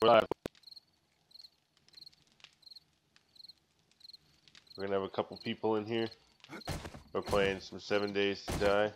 We're live. We're gonna have a couple people in here. We're playing some Seven Days to Die.